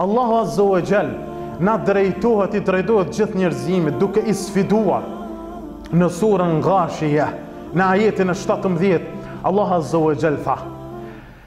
Allahu Azza wa Jall na drejtohet, i drejtohet gjithë njerëzimit duke i sfiduar në surën Ghashiyah në ajetin e 17 Allahu Azza wa Jall tha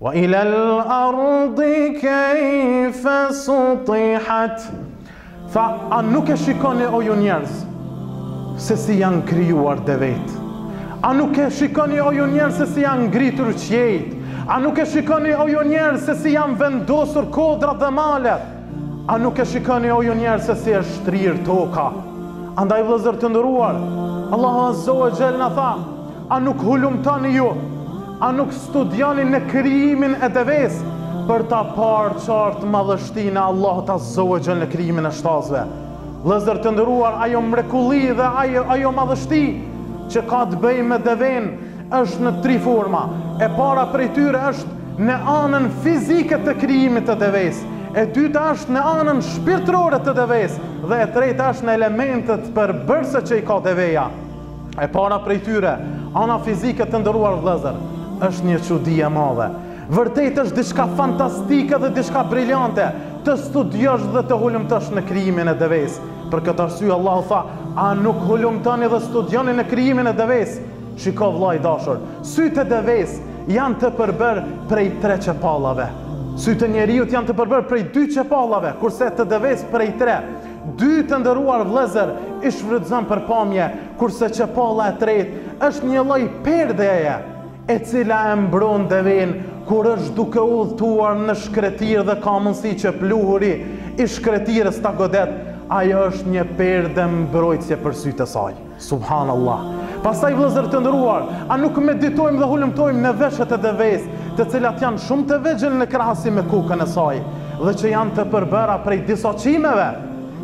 Wa ila al-ardi kayfa sutihat. Tha, a nuk e shikoni o ju njerëz se si janë krijuar devetë? A nuk e shikoni o ju njerëz se si janë ngritur qiejtë? A nuk e shikoni o ju njerëz se si janë vendosur kodrat dhe malet? A nuk e shikoni o ju njerëz se si është shtrirë toka? Andaj vëllezër të nderuar, Allahu Azza wa Gjell na tha, a nuk hulumtoni ju, a nuk studioni në krijimin e devesë, për ta parë qartë madhështinë e Allahut Azza wa Gjell në krijimin e shtazëve. Vëllezër të nderuar, ajo mrekulli dhe ajo, ajo madhështi, që ka të bëjë me devenë, është në tri forma. E para prej tyre është në anën fizike të krijimit të devesë, e dyta është në anën shpirtërore të devesë dhe e treta është në elementet përbërëse që i ka deveja. E para prej tyre, ana fizike të nderuar vëllezër, është një çudi e madhe. Vërtet është diçka fantastike dhe diçka briljante të studiosh dhe të hulumtosh në krijimin e devesë. Për këtë arsye Allahu tha, A nuk hulumtoni dhe studioni në krijimin e devesë? Shiko vëlla i dashur, sytë e devesë janë të përbërë prej tre qepallave. Sytë e njeriut janë të përbërë prej dy qepallave, kurse të devesë prej tre. Dy të nderuar vëllezër i shfrytëzon për pamje, kurse qepalla e tretë është një lloj perdeje, e cila e mbron devenë kur është duke udhëtuar në shkretirë dhe ka mundësi që pluhuri i shkretirës ta godet, ajo është një perde mbrojtëse për sytë e saj. Subhanallah. Pastaj vëllezër të nderuar, a nuk meditojmë dhe hulumtojmë në veshët e devesë, të cilat janë shumë të vegjël në krahasim me kokën e saj dhe që janë të përbëra prej disa qimeve,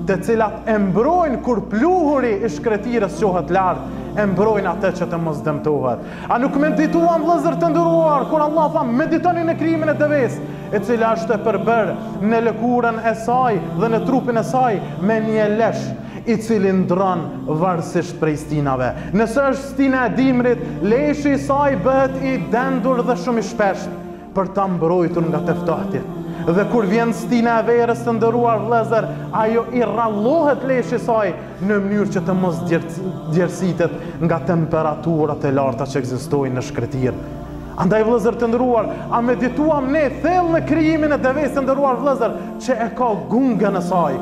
të cilat e mbrojnë kur pluhuri i shkretirës çohet lart, e mbrojnë atë që të mos dëmtohet. A nuk medituam vëllezër të nderuar kur Allah tha meditoni në krijimin e devesë, e cila është e përbërë në lëkurën e saj dhe në trupin e saj me një lesh, i cili ndërron varësisht prej stinave. Nëse është stina e dimrit, leshi i saj bëhet i dendur dhe shumë i shpeshtë, për ta mbrojtur nga të ftohtit. Dhe kur vjen stina e verës të nderuar vëllezër, ajo i rrallohet leshi i saj në mënyrë që të mos djersitet nga temperaturat e larta që ekzistojnë në shkretirë. Andaj vëllezër të nderuar, a medituam ne thellë në krijimin e devesë të nderuar vëllezër, që e ka gungën e saj,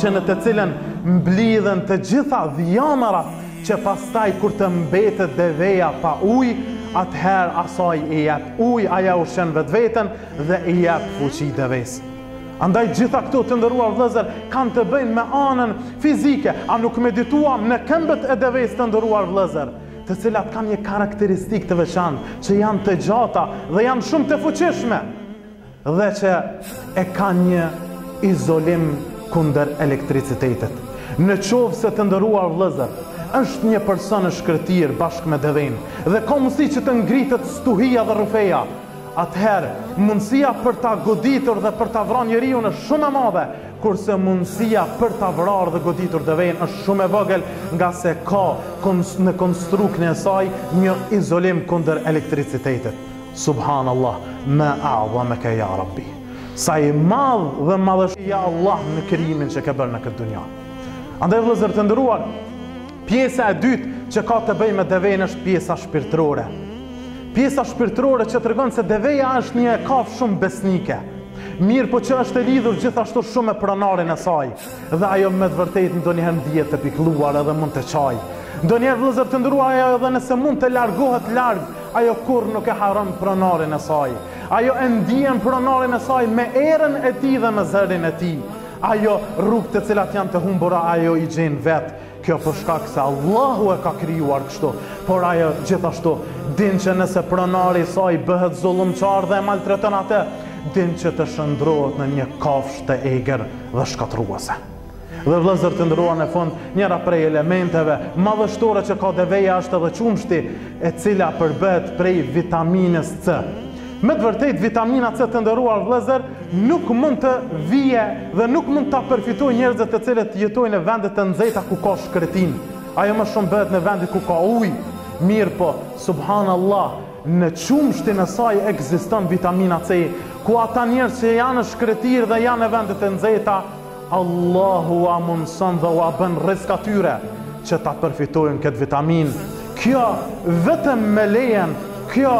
që në të cilën mblidhen të gjitha dhjamërat që pastaj kur të mbetet deveja pa ujë, atëherë asaj i jep ujë, ajo e ushqen vetveten dhe i jep fuqi devesë. Andaj gjitha këto të nderuar vëllezër kanë të bëjnë me anën fizike, a nuk medituam në këmbët e devesë të nderuar vëllezër? të cilat kanë një karakteristikë të veçantë, që janë të gjata dhe janë shumë të fuqishme, dhe që e kanë një izolim kundër elektricitetit. Në qoftë se të nderuar vëllezër, është një person në shkretëtirë bashkë me devenë, dhe ka mundësi që të ngritet stuhia dhe rrufeja, atëherë mundësia për ta goditur dhe për ta vrarë njeriun është shumë e madhe, kurse mundësia për ta vrarë dhe goditur devenë është shumë e vogël ngase ka në konstruktin e saj një izolim kundër elektricitetit. Subhanallah, ma adhameke ja Rabbi. Sa i madh dhe madhështor ja Allah në krijimin që ke bërë në këtë dunja. Andaj vëllezër të nderuar, Pjesa e dytë që ka të bëjë me devenë është pjesa shpirtërore. Pjesa shpirtërore që tregon se deveja është një kafshë shumë besnike, mirëpo që është e lidhur gjithashtu shumë me pronarin e saj, dhe ajo me të vërtetë ndonjëherë ndihet e pikëlluar edhe mund të qajë. Ndonjëherë vëllezër të nderuar ajo edhe nëse mund të largohet larg, ajo kurrë nuk e harron pronarin e saj. Ajo e ndien pronarin e saj me erën e tij dhe me zërin e tij. Ajo rrugë të cilat janë të humbura ajo i gjen vetë. Kjo për shkak se Allahu e ka krijuar kështu, por ajo gjithashtu din që nëse pronari i saj bëhet zullumqar dhe e maltreton atë, din që të shndërrohet në një kafshë të egër dhe shkatërruese. Dhe vëllezër të nderuar në fund, njëra prej elementeve madhështore që ka deveja është edhe qumështi, e cila përbëhet prej vitaminës C. Me të vërtetë vitamina C të nderuar vëllezër nuk mund të vije dhe nuk mund ta përfitojnë njerëzit të cilët jetojnë në vende të nxehta ku ka shkretëtirë. Ajo më shumë bëhet në vende ku ka ujë. Mirëpo, subhanallah, në qumështin e saj ekziston vitamina C, ku ata njerëz që janë në shkretëtirë dhe janë në vende të nxehta, Allahu ua mundëson dhe ua bën rrisk atyre që ta përfitojnë këtë vitaminë. Kjo vetëm me lejen, kjo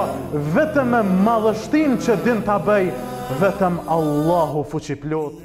vetëm me madhështinë që din ta bëjë vetëm Allahu fuqiplotë.